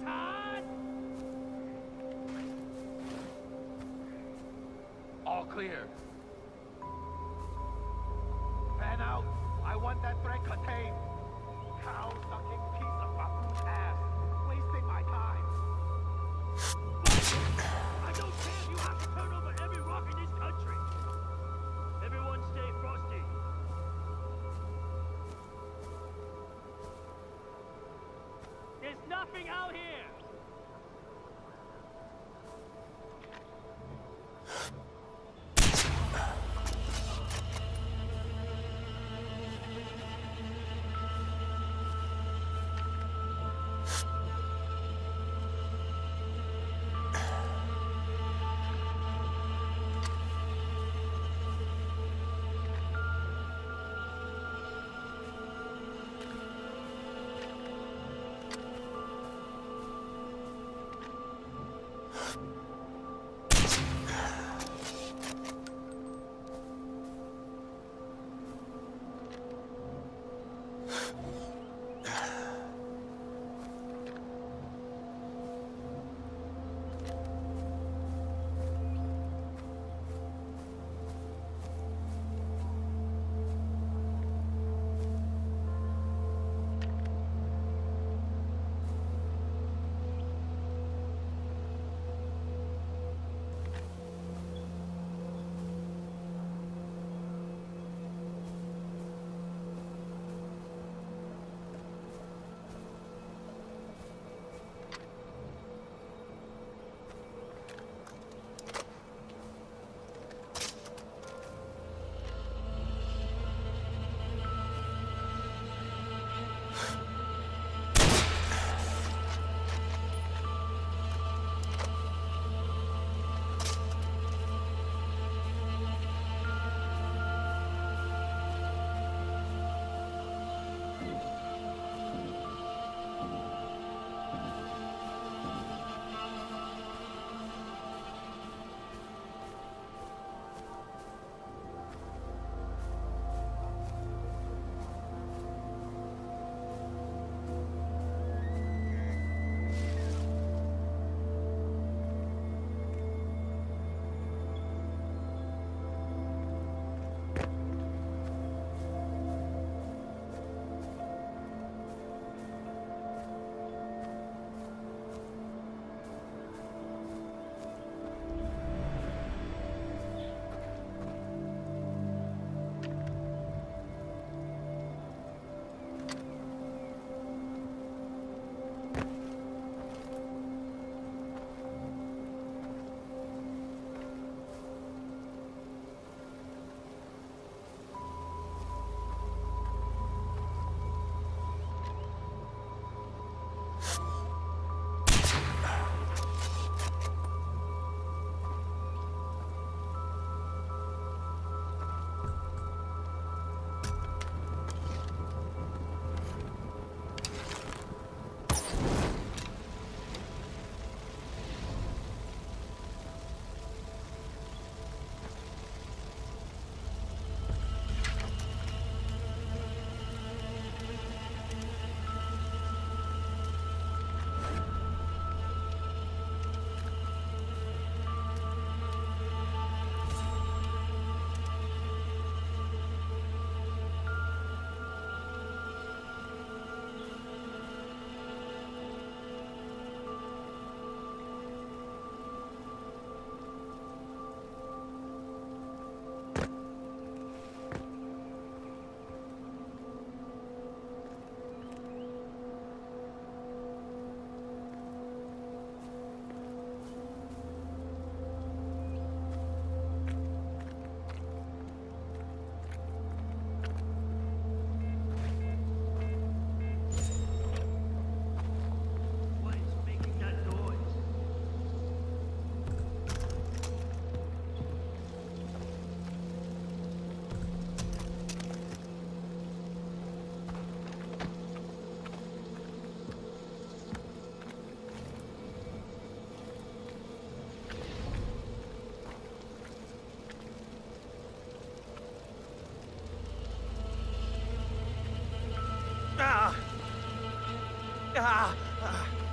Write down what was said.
Spartan! All clear. Fan out. I want that threat contained. Cow-sucking piece of baboon ass. à, à.